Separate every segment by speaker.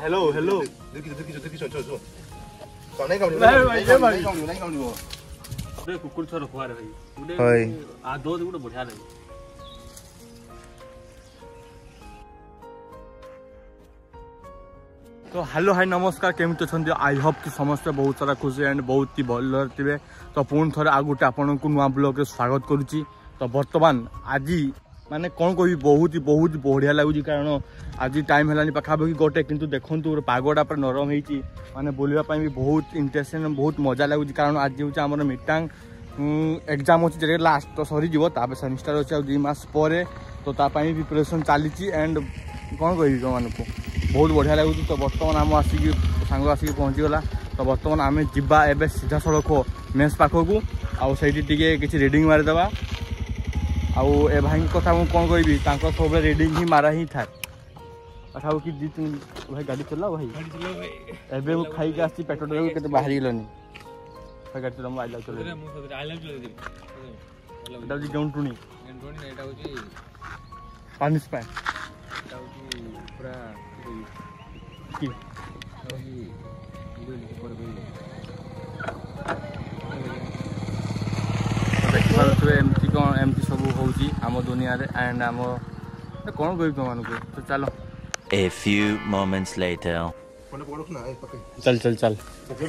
Speaker 1: hello hello đứng kia đứng kia đứng kia chọn chọn chọn còn đây cầm đi lấy lấy lấy lấy cầm đi lấy cầm đi
Speaker 2: đây cục cung thua được qua rồi thôi à đố thì cũng được một hai rồi তো hello hi নমস্কার কেমিত অনেক I hop কি সমস্ত বহুত সারা খুশি and বহুত ভাল তো পুরো থাকে আগোটে আপনার স্বাগত করুচি তো বর্তমান আজি মানে କ'ଣ କହିବି ବହୁତ ବହୁତ ବଢ଼ିଆ ଲାଗୁଛି କାରଣ ଆଜି ଟାଇମ୍ ହେଲାନି ପାଖାପାଖି ଗୋଟେ କିନ୍ତୁ ଦେଖନ୍ତୁ ପାଗଟା ପୁରା ନରମ ହେଇଛି ମାନେ ବୁଲିବା ପାଇଁ ବି ବହୁତ ଇଣ୍ଟରେଷ୍ଟିଂ ବହୁତ ମଜା ଲାଗୁଛି କାରଣ ଆଜି ହେଉଛି ଆମର ମିଟାଙ୍ଗ ଏକ୍ଜାମ୍ ଅଛି ଯେଉଁଟାକି ଲାଷ୍ଟ ତ ସରିଯିବ ତାପରେ ସେମିଷ୍ଟାର ଅଛି ଆଉ ଦୁଇ ମାସ ପରେ ତ ତା ପାଇଁ ପ୍ରିପାରେସନ୍ ଚାଲିଛି ଆଣ୍ଡ କ'ଣ କହିବି ତୁମମାନଙ୍କୁ ବହୁତ ବଢ଼ିଆ ଲାଗୁଛି ତ ବର୍ତ୍ତମାନ ଆମ ଆସିକି ସାଙ୍ଗ ଆସିକି ପହଞ୍ଚିଗଲା ତ ବର୍ତ୍ତମାନ ଆମେ ଯିବା ଏବେ ସିଧାସଳଖ ମେସ୍ ପାଖକୁ ଆଉ ସେଇଠି ଟିକେ କିଛି ରିଡ଼ିଂ ମାରିଦେବା ଆଉ ଏ ଭାଇଙ୍କ କଥା ମୁଁ କ'ଣ କହିବି ତାଙ୍କ ସବୁବେଳେ ରେଡିଂ ହିଁ ମାରା ହିଁ ଥାଏ ଆଉ କି ଦୁଇ ତିନି ଭାଇ ଗାଡ଼ି ଚଲାଅ ଭାଇ ଏବେ ମୁଁ ଖାଇକି ଆସିଛି ପେଟଟା କେତେ ବାହାରିଗଲାନି ଭାଇ ଗାଡ଼ି ଚଲା ମୁଁ ଆଇଲା ଚଲେଇ
Speaker 3: ଏଇଟା ହେଉଛି
Speaker 2: ଗେଣ୍ଟୁଣି ପାନିସ୍ ପାଇଁ
Speaker 3: ପୁରା କି ଦେଖିପାରୁଥିବେ
Speaker 2: ଏମିତି କ'ଣ ହ ଉ ଛ ି ଆମ ଦୁନିଆରେ ଆଣ୍ଡ ଆମ କ'ଣ କହିବି ତ ମ ମ ା ନ ଙ ୍ କ ୁ ତ ଚାଲ
Speaker 4: A few moments later.
Speaker 2: चल चल चल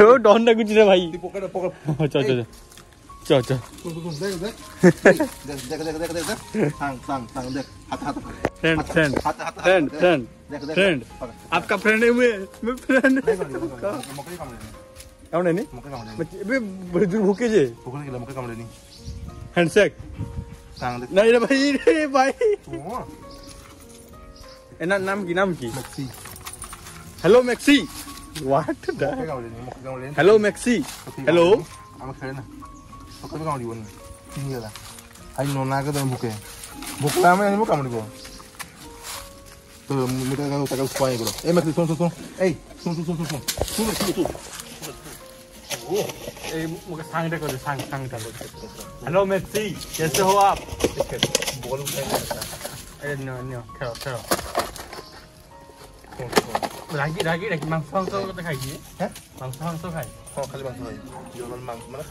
Speaker 1: ओ
Speaker 2: डॉन ना कुछ रे भाई
Speaker 1: पकड़ पकड़
Speaker 2: चल चल चल चल
Speaker 1: देख देख देख देख sang này là
Speaker 2: bay đi bay em năm năm gì năm gì
Speaker 1: Maxi
Speaker 2: hello Maxi what the
Speaker 1: hello
Speaker 2: Maxi
Speaker 1: hello anh khơi nè có cái con gì vậy như là anh nó na cái đó bục bục làm anh bục làm được không tôi mình ta cái ta quay rồi em Maxi xuống xuống xuống ấy xuống xuống xuống xuống xuống xuống xuống
Speaker 2: hello' মেট্ৰি কেছে হ'ব
Speaker 1: বল খেল
Speaker 2: খেল ৰাগি ৰাগি ৰাগি মাংস মাংস লগতে খাই দিয়ে মাংস মাংস খাই
Speaker 1: মানে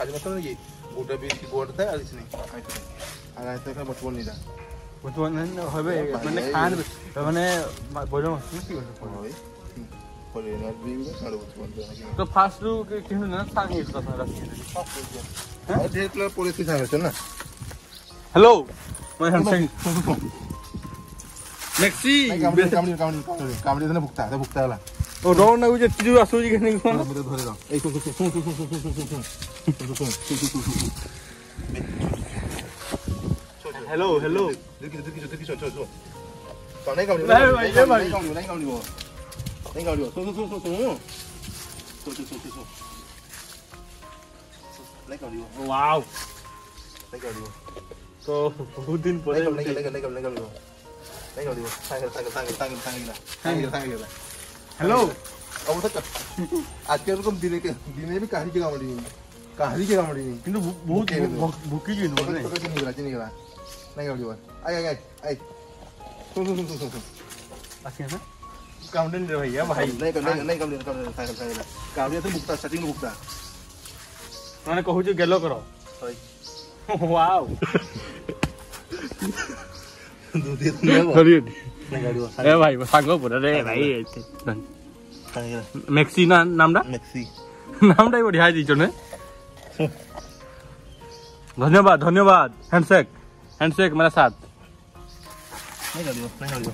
Speaker 2: খান মানে বৈদ্য়
Speaker 1: परेन बिउनु साडे उच्च भन्दै
Speaker 2: তো ফার্স্ট রু কিনু না সাগিস কথা রাখি হ্যাঁ
Speaker 1: ঢের প্লেয়ার পড়েছি সাগেছ না
Speaker 2: হ্যালো মাই হ্যান্ড সেকেন্ড মেক্সি কামড়ি
Speaker 1: কামড়ি কামড়ি কামড়ি দেনে ভুক্তা দে ভুক্তা হলা
Speaker 2: ও রও না উজে চিজু আসুজি কেনে কোন
Speaker 1: ধরে ধরে দাও এই শুন শুন শুন শুন শুন শুন শুন শুন
Speaker 2: শুন
Speaker 1: hello hello দেখি দেখি দেখি চল চল চল তো নাই কামড়ি নাই কামড়ি নাই কামড়ি 땡가려손손손손손손손손손손 लेकर लियो
Speaker 2: वाओ
Speaker 1: लेकर लियो
Speaker 2: तो बहुत दिन पहले लेकर लेकर
Speaker 1: लेकर लेकर लेकर लियो लेकर लियो सांगे सांगे सांगे सांगे सांगे ना सांगे सांगे ना
Speaker 2: हेलो
Speaker 1: अब तक आज के रुकम दिन के दिन भी काहरी के गामड़ी काहरी तो के गामड़ी
Speaker 2: किंतु बहुत भूखी जी नो नहीं पकड़
Speaker 1: तो नहीं राजी नहीं रहा लेकर लियो आई आई आई सुन सुन सुन सुन सुन
Speaker 2: अच्छा है काउंटन रे भैया भाई नहीं कर
Speaker 1: नहीं कर नहीं कर साइकिल साइकिल काउंटन तो मुक्ता सेटिंग मुक्ता
Speaker 2: माने कहू जे गेलो करो वाओ
Speaker 1: दूधी
Speaker 2: नहीं
Speaker 1: ए
Speaker 2: भाई सांगो पुरा रे भाई মেক্সি না নামটা
Speaker 1: মেক্সি
Speaker 2: নামটাই বড় হাই দিছো না ধন্যবাদ ধন্যবাদ হ্যান্ডশেক হ্যান্ডশেক মেরা সাথ
Speaker 1: नहीं कर दियो नहीं कर दियो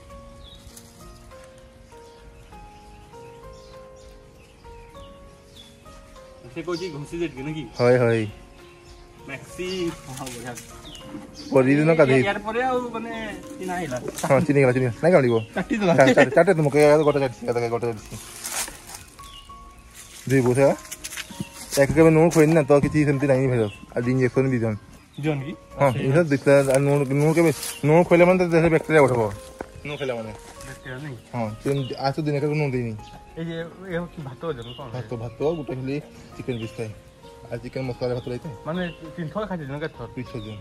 Speaker 2: ସେ କହୁଛି ଘୁଷି ଯେଟକି ନାକି
Speaker 1: ହଏ ହଏ
Speaker 2: ମ୍ୟାକ୍ସି
Speaker 1: ପରିଦିନ ଗାଧେଇ
Speaker 2: ୟାର ପରେ ଆଉ ମାନେ ଚିହ୍ନା ହେଇଲା ହଁ
Speaker 1: ଚିହ୍ନି ଗଲା ଚିହ୍ନି ନାଇଁ ଗାଳିବ
Speaker 2: କାଟି ଦେଲା
Speaker 1: କାଟେ ତୁମକୁ ଗୋଟେ କାଟିଛି କଥା ଗୋଟେ କାଟିଛି ଦୁଇ ବୋଝା এক কেবে নুন খুঁজে না তো কিছু সেমতি নাই ভাই আর দিন ইঞ্জেকশন দিয়ে দিন হ্যাঁ নুন কেবে নুন খুঁজলে মানে দেশে ব্যাকটেরিয়া উঠবো নো খেলা মানে হ্যাঁ আজ তো দিনে কাউকে নো দিইনি
Speaker 2: এই যে কি ভাত ভাত
Speaker 1: ভাত গোটা খেলি চিকেন পিস খাই আর চিকেন মশলা ভাত লাইতে
Speaker 2: মানে তিন থর খাইছে দিন থর
Speaker 1: পিস দিন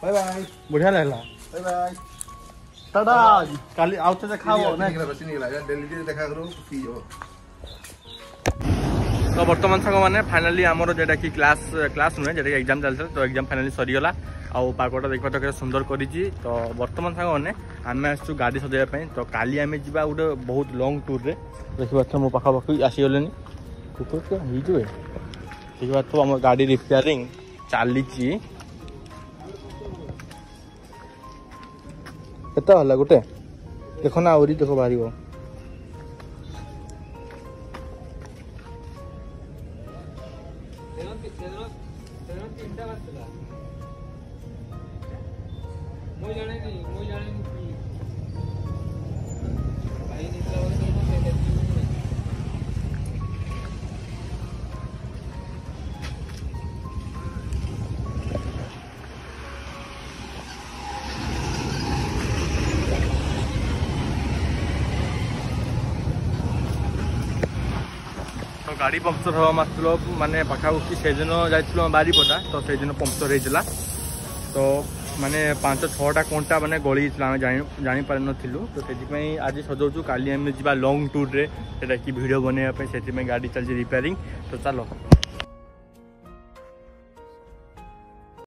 Speaker 1: বাই বাই
Speaker 2: বঢ়িয়া লাগলা
Speaker 1: বাই বাই
Speaker 2: টাটা কালি আউতে দেখাও না
Speaker 1: চিনি গেলা ডেলি দেখা করো কি
Speaker 2: তো বর্ତ୍ତমান সাংমানে ফাইনালি আমার যেটা কি ক্লাস ক্লাস নুহে যেটা এক্সাম চালছে তো এক্সাম ফাইনালি সরিগলা আউ পাগটা দেখবা তো কেটে সুন্দর করেছি তো বর্তমান সাংমানে আমি আসছু গাড়ি সজাইবা তো কালি আমি যা গোটে বহুত লং ট্যুরে দেখিপাচ্ছ মো পাখাপাখি আসিগলে কুকুর তো হয়ে দেখিপাচ্ছ আমার গাড়ি রিপেয়ারিং চালিছি କେତେ ହେଲା ଗୋଟେ ଦେଖ ନା ଆହୁରି ଦେଖ ବାହାରିବ
Speaker 4: Tenemos que, tenemos, tenemos Muy llorando, muy llorando. Ahí
Speaker 2: গাড়ি পংচর হওয়া মাত্র মানে পাখাপাখি সেদিন যাইছিল বারিপদা তো সেদিন পংচর হয়েছিল তো মানে পাঁচ ছটা কোণটা মানে গড়ি গেছিল আমি জানি জানিপারিনু তো সেইপাই আজ সজাউছু কালি আমি যা লং টুর্রে সেটা কি ভিডিও বনাইবা সেপাই গাড়ি চালছে রিপেয়ারিং তো চাল